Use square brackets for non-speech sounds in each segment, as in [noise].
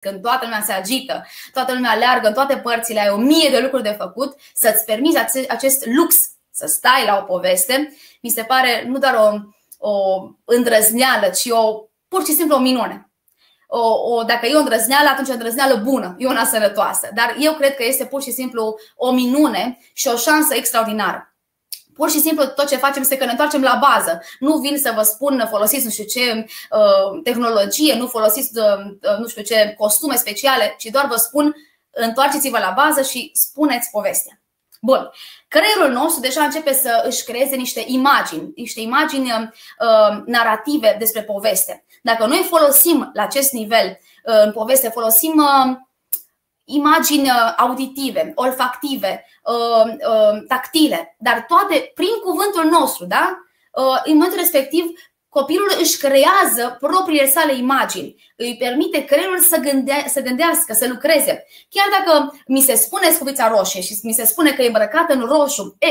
când toată lumea se agită, toată lumea aleargă în toate părțile, ai o mie de lucruri de făcut, să-ți permiți acest lux să stai la o poveste, mi se pare nu doar o, o îndrăzneală, ci o pur și simplu o minune. O, o, dacă e o îndrăzneală, atunci o îndrăzneală bună, e una sănătoasă. Dar eu cred că este pur și simplu o minune și o șansă extraordinară. Pur și simplu tot ce facem este că ne întoarcem la bază. Nu vin să vă spun folosiți nu știu ce uh, tehnologie, nu folosiți uh, uh, nu știu ce costume speciale, ci doar vă spun întoarceți-vă la bază și spuneți povestea. Bun. Creierul nostru deja începe să își creeze niște imagini, niște imagini uh, narrative despre poveste. Dacă noi folosim la acest nivel uh, în poveste, folosim uh, imagini uh, auditive, olfactive, uh, uh, tactile, dar toate prin cuvântul nostru, da? În momentul respectiv, copilul își creează propriile sale imagini, îi permite creierul să, gândea, să gândească, să lucreze. Chiar dacă mi se spune scufița roșie și mi se spune că e îmbrăcată în roșu, e,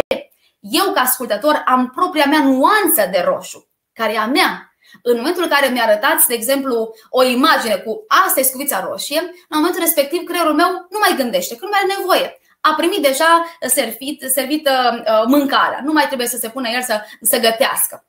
eu ca ascultător am propria mea nuanță de roșu, care e a mea, în momentul în care mi-arătați, de exemplu, o imagine cu asta e scuvița roșie, în momentul respectiv creierul meu nu mai gândește, că nu mai are nevoie. A primit deja servit, servită uh, mâncarea, nu mai trebuie să se pună el să, să gătească.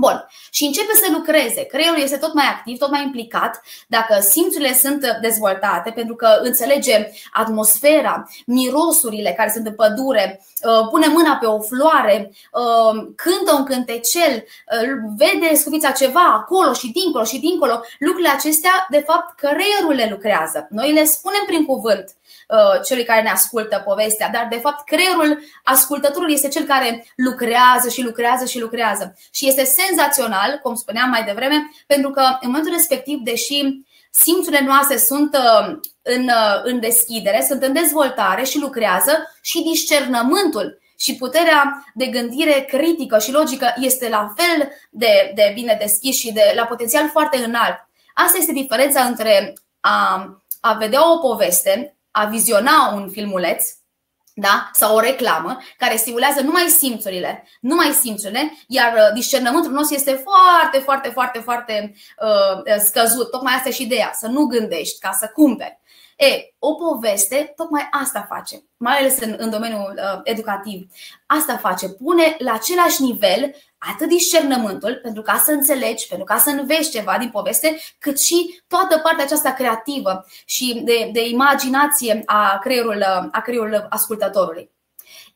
Bun. Și începe să lucreze. Creierul este tot mai activ, tot mai implicat. Dacă simțurile sunt dezvoltate, pentru că înțelege atmosfera, mirosurile care sunt în pădure, uh, pune mâna pe o floare, uh, cântă un cântecel, uh, vede scufița ceva acolo și dincolo și dincolo, lucrurile acestea, de fapt, creierul le lucrează. Noi le spunem prin cuvânt Uh, celui care ne ascultă povestea, dar de fapt creierul ascultătorului este cel care lucrează și lucrează și lucrează. Și este senzațional, cum spuneam mai devreme, pentru că în momentul respectiv, deși simțurile noastre sunt uh, în, uh, în deschidere, sunt în dezvoltare și lucrează și discernământul și puterea de gândire critică și logică este la fel de, de bine deschis și de la potențial foarte înalt. Asta este diferența între a, a vedea o poveste a viziona un filmuleț da? sau o reclamă care stimulează numai simțurile, numai simțurile, iar uh, discernământul nostru este foarte, foarte, foarte, foarte uh, scăzut. Tocmai asta e și ideea, să nu gândești ca să cumperi. E, o poveste tocmai asta face, mai ales în, în domeniul uh, educativ. Asta face, pune la același nivel atât discernământul pentru ca să înțelegi, pentru ca să înveți ceva din poveste, cât și toată partea aceasta creativă și de, de imaginație a creierului, a creierului ascultătorului.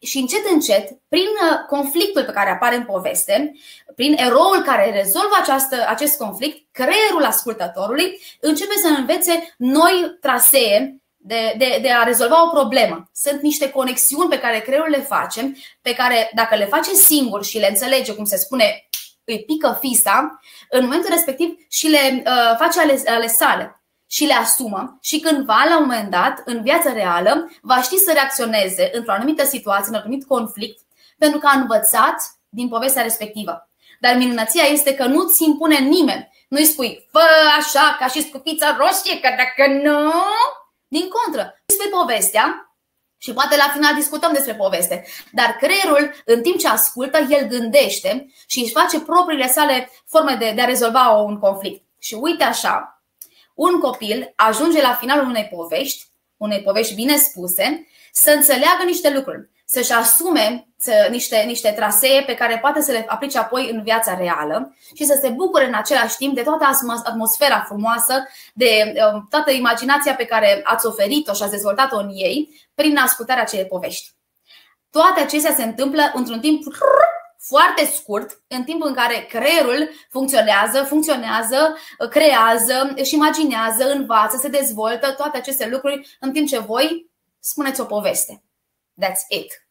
Și încet, încet, prin uh, conflictul pe care apare în poveste, prin eroul care rezolvă această, acest conflict, creierul ascultătorului începe să învețe noi trasee de, de, de a rezolva o problemă. Sunt niște conexiuni pe care creierul le facem, pe care dacă le face singur și le înțelege, cum se spune, îi pică fisa, în momentul respectiv și le uh, face ale, ale sale și le asumă și cândva, la un moment dat, în viața reală, va ști să reacționeze într-o anumită situație, într-un anumit conflict, pentru că a învățat din povestea respectivă. Dar minunăția este că nu ți impune nimeni. Nu-i spui, fă așa ca și scupița roșie, că dacă nu, din contră, despre povestea și poate la final discutăm despre poveste, dar creierul, în timp ce ascultă, el gândește și își face propriile sale forme de, de a rezolva un conflict. Și uite așa, un copil ajunge la finalul unei povești, unei povești bine spuse, să înțeleagă niște lucruri, să-și asume niște, niște trasee pe care poate să le aplice apoi în viața reală și să se bucure în același timp de toată atmosfera frumoasă, de um, toată imaginația pe care ați oferit-o și ați dezvoltat-o în ei prin ascultarea acelei povești. Toate acestea se întâmplă într-un timp foarte scurt, în timpul în care creierul funcționează, funcționează, creează, își imaginează, învață, se dezvoltă toate aceste lucruri, în timp ce voi spuneți o poveste. That's it.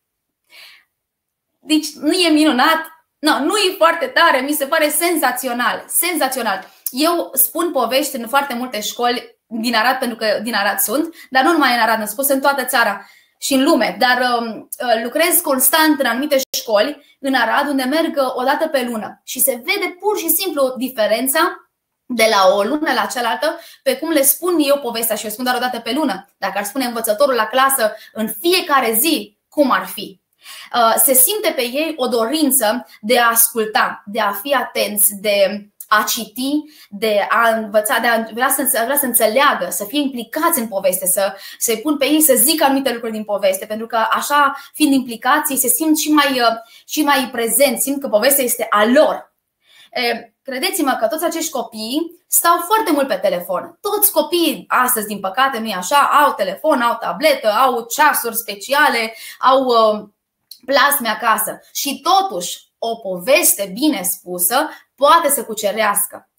Deci nu e minunat? No, nu e foarte tare, mi se pare senzațional. Senzațional. Eu spun povești în foarte multe școli din Arad, pentru că din Arad sunt, dar nu numai în Arad, am spus în toată țara și în lume, dar um, uh, lucrez constant în anumite școli în Arad, unde merg uh, o dată pe lună și se vede pur și simplu diferența de la o lună la cealaltă, pe cum le spun eu povestea și o spun doar o dată pe lună. Dacă ar spune învățătorul la clasă în fiecare zi, cum ar fi? Uh, se simte pe ei o dorință de a asculta, de a fi atenți, de a citi, de a învăța, de a vrea să, vrea să înțeleagă, să fie implicați în poveste, să, să-i pun pe ei să zică anumite lucruri din poveste, pentru că așa, fiind implicați, ei se simt și mai, uh, și mai prezenți, simt că povestea este a lor. Credeți-mă că toți acești copii stau foarte mult pe telefon. Toți copiii astăzi, din păcate, nu e așa, au telefon, au tabletă, au ceasuri speciale, au uh, plasme acasă. Și totuși, o poveste bine spusă poate să cucerească.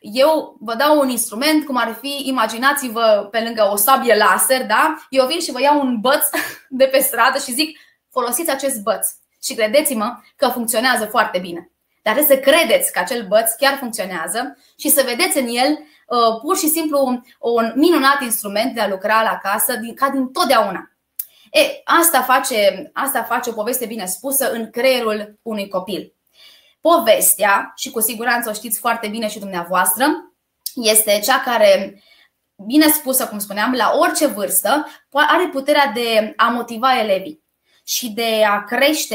Eu vă dau un instrument, cum ar fi, imaginați-vă pe lângă o sabie laser, da? Eu vin și vă iau un băț [laughs] de pe stradă și zic, folosiți acest băț. Și credeți-mă că funcționează foarte bine. Dar trebuie să credeți că acel băț chiar funcționează și să vedeți în el uh, pur și simplu un minunat instrument de a lucra la casă ca din totdeauna. E, asta, face, asta face o poveste bine spusă în creierul unui copil. Povestea, și cu siguranță o știți foarte bine și dumneavoastră, este cea care, bine spusă, cum spuneam, la orice vârstă, are puterea de a motiva elevii și de a crește